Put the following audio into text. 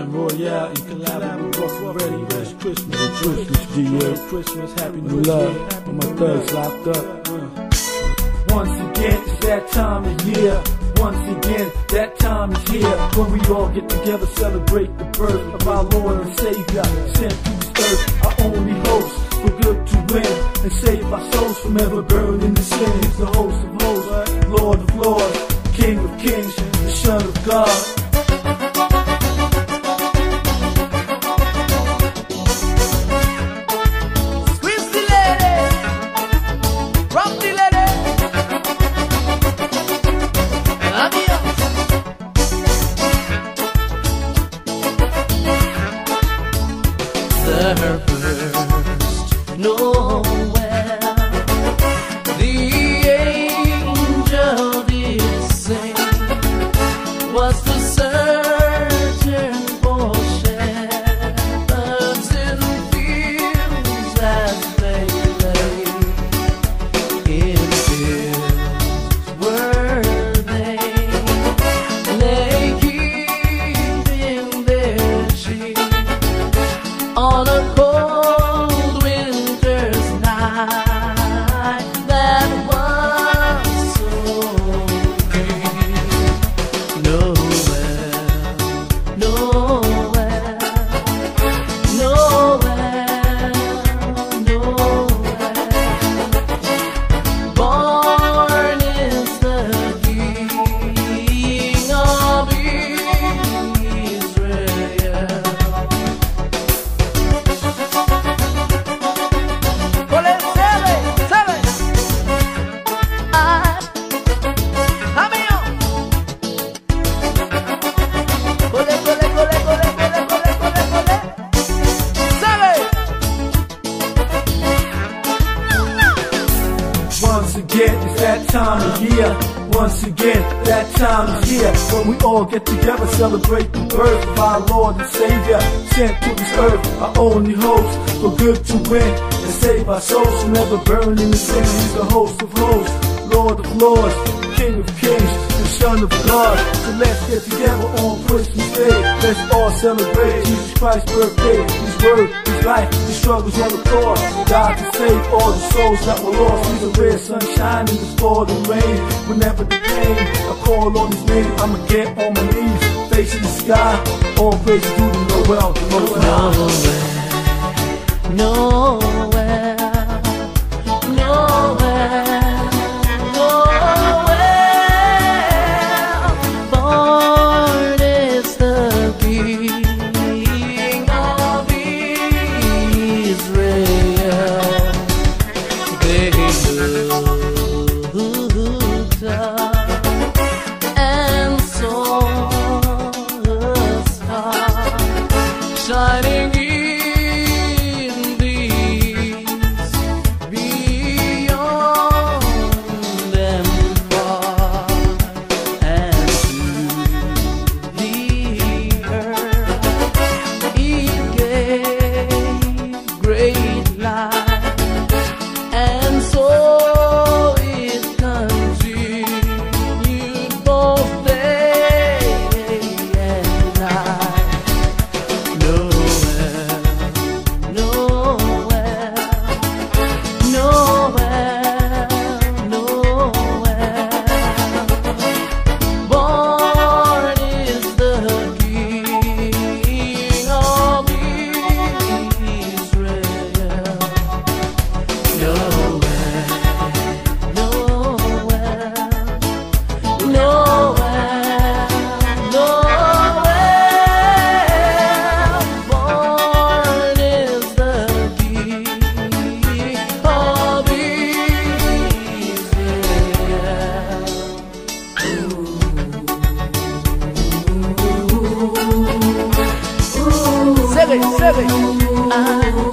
man, Royale, you collab with Russell Ready. Merry Christmas, Merry Christmas, G. Christmas, Happy New Year. All my thugs locked up. Uh. Once again, it's that time of year. Once again, that time is here when we all get together, celebrate the birth of our Lord and Savior, sent to this earth, our only host for good to win and save our souls from ever burning the sins. The host of hosts, Lord of lords, King of kings, the Son of God. Surfers nowhere. 我的 Again, it's that time of year. Once again, that time is here when we all get together, celebrate the birth of our Lord and Savior, sent to this earth, our only hopes for good to win and save our souls from ever burning the sin. He's the host of hosts, Lord of lords, King of kings, and Son of God. So let's get together on Christmas Day. Let's all celebrate Jesus Christ's birthday. His word, His life, His struggles on the cross. God to save all the souls that were lost. He's the red sunshine in the and rain. Whenever the pain, I call on His name. I'ma get on my knees, facing the sky. All praise to Noel, the High. Nowhere, nowhere, Segue. Ah.